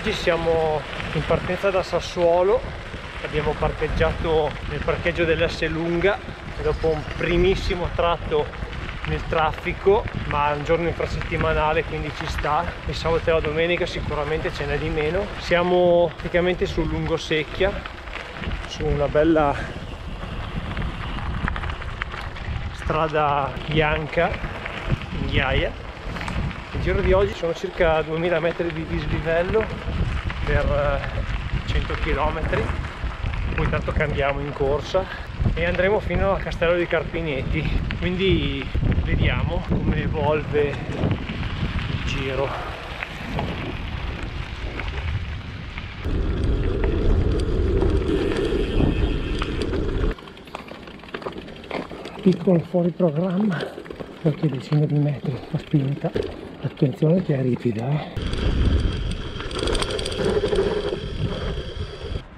Oggi siamo in partenza da Sassuolo, abbiamo parcheggiato nel parcheggio dell'S Lunga e dopo un primissimo tratto nel traffico, ma è un giorno infrasettimanale quindi ci sta. Il sabato e la domenica sicuramente ce n'è di meno. Siamo praticamente sul lungo secchia, su una bella strada bianca in ghiaia il giro di oggi sono circa 2000 metri di dislivello per 100 km poi tanto cambiamo in corsa. E andremo fino a Castello di Carpinetti quindi vediamo come evolve il giro. Piccolo fuori programma qualche decina di metri a spinta. Attenzione che è ripida eh.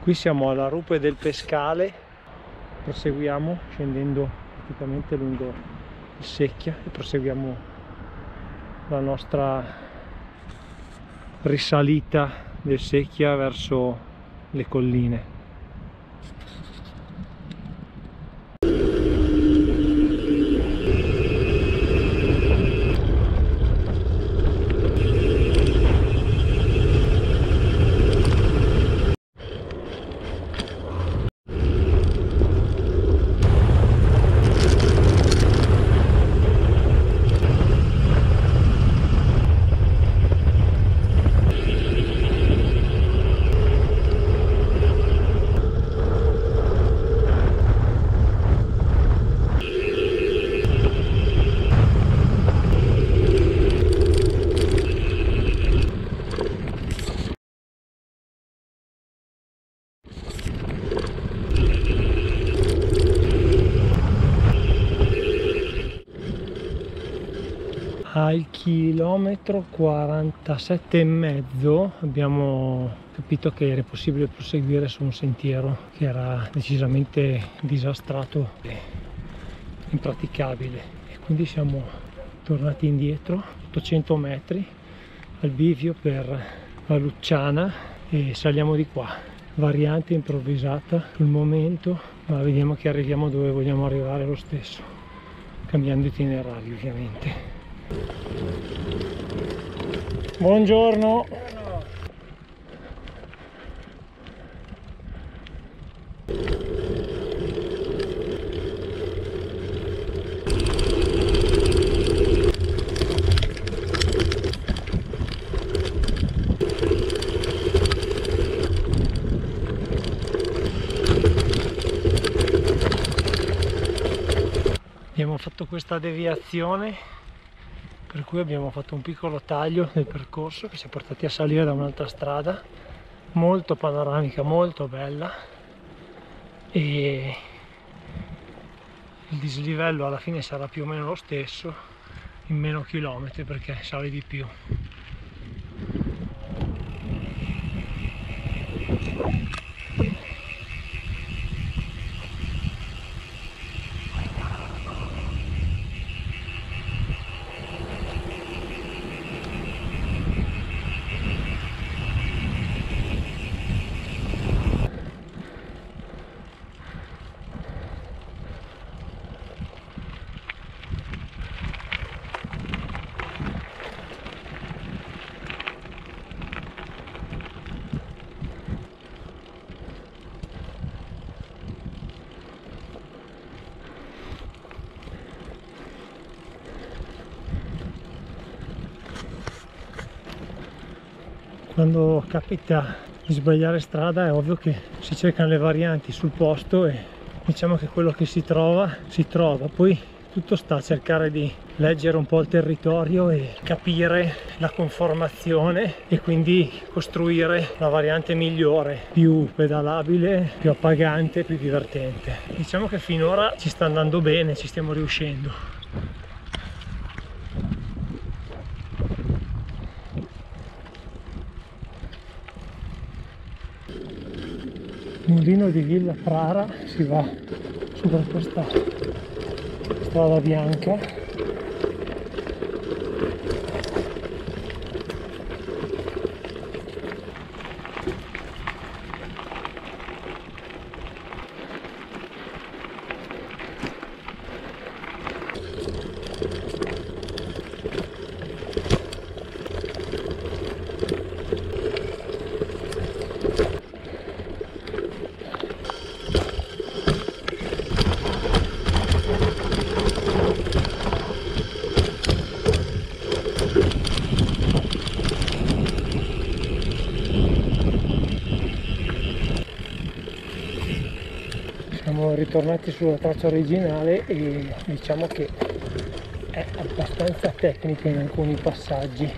qui siamo alla rupe del pescale. Proseguiamo scendendo praticamente lungo il secchia e proseguiamo la nostra risalita del secchia verso le colline al chilometro 47 e mezzo. Abbiamo capito che era possibile proseguire su un sentiero che era decisamente disastrato e impraticabile. E quindi siamo tornati indietro 800 metri al bivio per la Lucciana e saliamo di qua. Variante improvvisata sul momento ma vediamo che arriviamo dove vogliamo arrivare lo stesso cambiando itinerario ovviamente Buongiorno. Abbiamo fatto questa deviazione per cui abbiamo fatto un piccolo taglio nel percorso che ci ha portati a salire da un'altra strada molto panoramica, molto bella. E il dislivello alla fine sarà più o meno lo stesso in meno chilometri perché sale di più quando capita di sbagliare strada è ovvio che si cercano le varianti sul posto e diciamo che quello che si trova si trova. Poi tutto sta a cercare di leggere un po' il territorio e capire la conformazione e quindi costruire la variante migliore più pedalabile più appagante più divertente. Diciamo che finora ci sta andando bene ci stiamo riuscendo mulino di Villa Prara si va su per questa strada bianca siamo ritornati sulla traccia originale e diciamo che è abbastanza tecnica in alcuni passaggi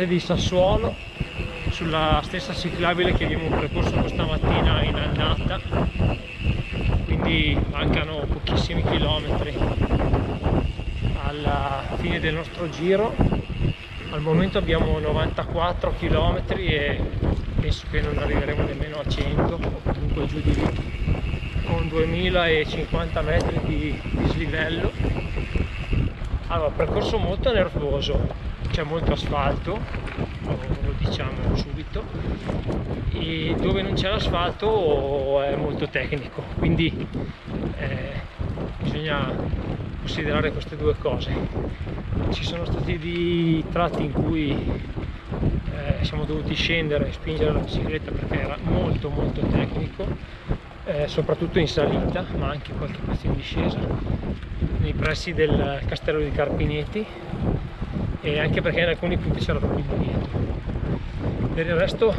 parte di Sassuolo sulla stessa ciclabile che abbiamo percorso questa mattina in andata. Quindi mancano pochissimi chilometri alla fine del nostro giro. Al momento abbiamo 94 km e penso che non arriveremo nemmeno a 100 o comunque giù di lì con 2050 metri di dislivello. Allora percorso molto nervoso c'è molto asfalto lo diciamo subito e dove non c'è l'asfalto è molto tecnico quindi eh, bisogna considerare queste due cose. Ci sono stati dei tratti in cui eh, siamo dovuti scendere e spingere la bicicletta perché era molto molto tecnico eh, soprattutto in salita ma anche qualche pezzo in discesa nei pressi del castello di Carpineti e anche perché in alcuni punti c'era proprio il divieto per il resto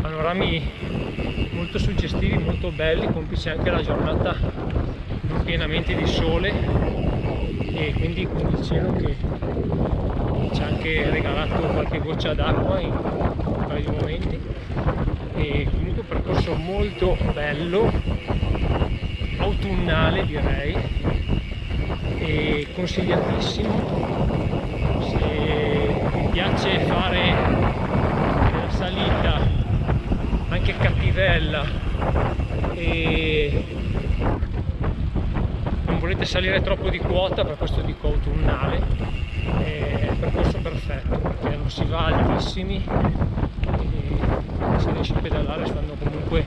panorami molto suggestivi molto belli complice anche la giornata pienamente di sole. E quindi con il cielo che ci ha anche regalato qualche goccia d'acqua in un paio di momenti. E comunque un percorso molto bello autunnale direi e consigliatissimo piace fare salita anche cattivella. E non volete salire troppo di quota per questo dico autunnale è il percorso perfetto perché non si va altissimi e si riesce a pedalare stando comunque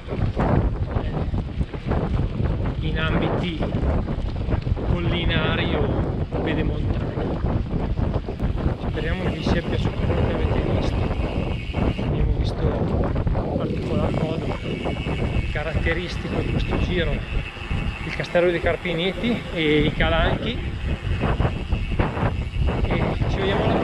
eh, in ambiti collinari o pedemontani speriamo vi sia piaciuto quello che avete visto abbiamo visto in particolar modo caratteristico di questo giro il castello dei Carpineti e i Calanchi. E ci vediamo alla